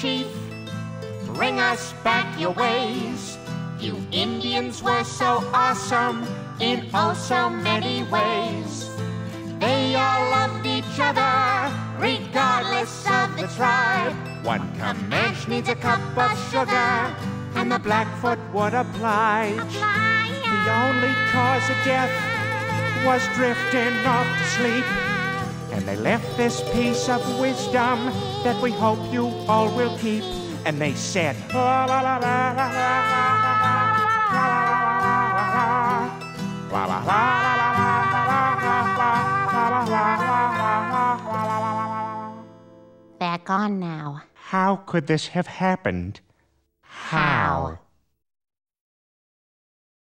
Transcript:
chief, bring us back your ways. You Indians were so awesome in oh so many ways. They all loved each other, regardless of the tribe. One Comanche needs a cup of sugar, and the Blackfoot would oblige. The only cause of death was drifting off to sleep. And they left this piece of wisdom that we hope you all will keep. And they said, "La, la, la, la, la, la, now. How could this have happened? How?